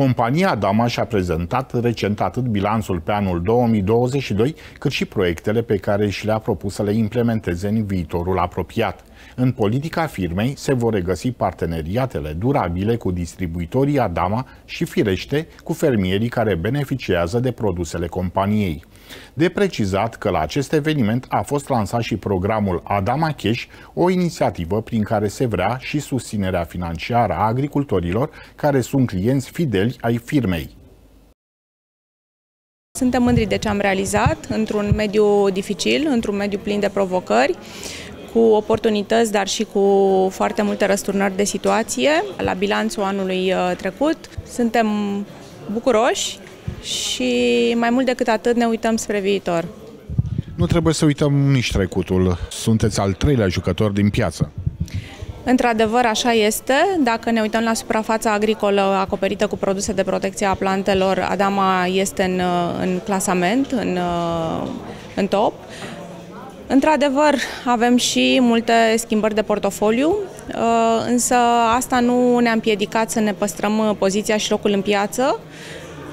Compania Dama și-a prezentat recent atât bilanțul pe anul 2022, cât și proiectele pe care și le-a propus să le implementeze în viitorul apropiat. În politica firmei se vor regăsi parteneriatele durabile cu distribuitorii Adama și, firește, cu fermierii care beneficiază de produsele companiei. De precizat că la acest eveniment a fost lansat și programul Adama Cash, o inițiativă prin care se vrea și susținerea financiară a agricultorilor care sunt clienți fideli ai firmei. Suntem mândri de ce am realizat într-un mediu dificil, într-un mediu plin de provocări, cu oportunități, dar și cu foarte multe răsturnări de situație. La bilanțul anului uh, trecut suntem bucuroși și mai mult decât atât ne uităm spre viitor. Nu trebuie să uităm nici trecutul. Sunteți al treilea jucător din piață. Într-adevăr, așa este. Dacă ne uităm la suprafața agricolă acoperită cu produse de protecție a plantelor, Adama este în, în clasament, în, în top. Într-adevăr, avem și multe schimbări de portofoliu, însă asta nu ne-a împiedicat să ne păstrăm poziția și locul în piață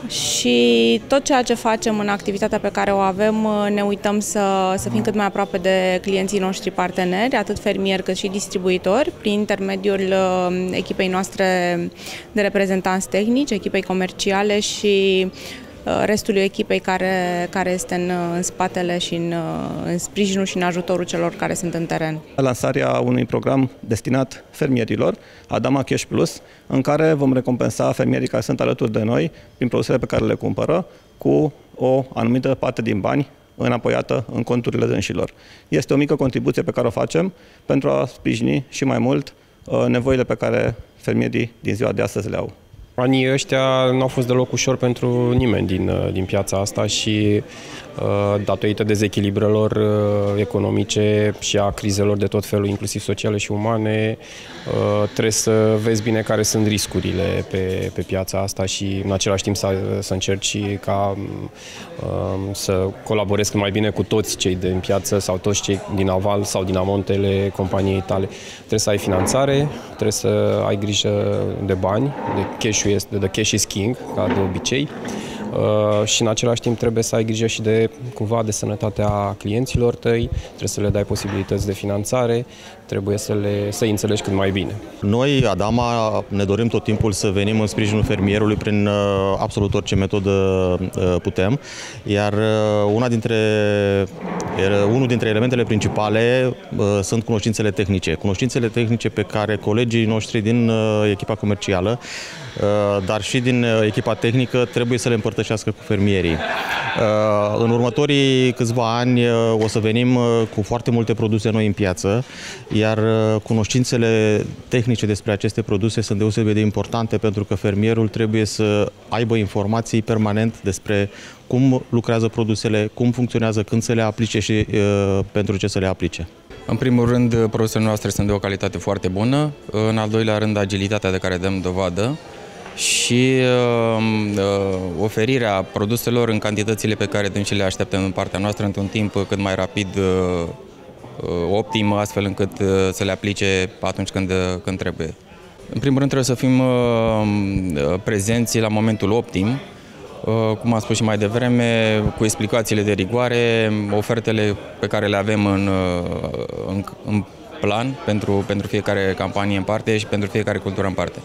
și tot ceea ce facem în activitatea pe care o avem uh, ne uităm să, să fim cât mai aproape de clienții noștri parteneri, atât fermieri cât și distribuitori, prin intermediul uh, echipei noastre de reprezentanți tehnici, echipei comerciale și Uh, restului echipei care, care este în, în spatele și în, uh, în sprijinul și în ajutorul celor care sunt în teren. Lansarea unui program destinat fermierilor, Adama Cash Plus, în care vom recompensa fermierii care sunt alături de noi prin produsele pe care le cumpără cu o anumită parte din bani înapoiată în conturile dânșilor. Este o mică contribuție pe care o facem pentru a sprijini și mai mult uh, nevoile pe care fermierii din ziua de astăzi le au. Anii ăștia nu au fost deloc ușor pentru nimeni din, uh, din piața asta și uh, datorită dezechilibrelor uh, economice și a crizelor de tot felul, inclusiv sociale și umane, trebuie să vezi bine care sunt riscurile pe, pe piața asta și în același timp să, să încerci ca să colaborezi cât mai bine cu toți cei din piață sau toți cei din aval sau din amontele companiei tale. Trebuie să ai finanțare, trebuie să ai grijă de bani, de cash este the cash is king, ca de obicei. Uh, și în același timp trebuie să ai grijă și de cumva de sănătatea clienților tăi, trebuie să le dai posibilități de finanțare, trebuie să le să înțelegi cât mai bine. Noi, Adama, ne dorim tot timpul să venim în sprijinul fermierului prin uh, absolut orice metodă uh, putem, iar una dintre, unul dintre elementele principale sunt cunoștințele tehnice. Cunoștințele tehnice pe care colegii noștri din echipa comercială dar și din echipa tehnică trebuie să le împărtășească cu fermierii. Uh, în următorii câțiva ani uh, o să venim uh, cu foarte multe produse noi în piață, iar cunoștințele tehnice despre aceste produse sunt deosebit de importante pentru că fermierul trebuie să aibă informații permanent despre cum lucrează produsele, cum funcționează, când să le aplice și pentru ce să le aplice. În primul rând, produsele noastre sunt de o calitate foarte bună, în al doilea rând, agilitatea de care dăm dovadă, și uh, uh, oferirea produselor în cantitățile pe care dânsi le așteptăm în partea noastră într-un timp cât mai rapid uh, uh, optim, astfel încât uh, să le aplice atunci când, uh, când trebuie. În primul rând trebuie să fim uh, prezenți la momentul optim, uh, cum am spus și mai devreme, cu explicațiile de rigoare, ofertele pe care le avem în, în, în plan pentru, pentru fiecare campanie în parte și pentru fiecare cultură în parte.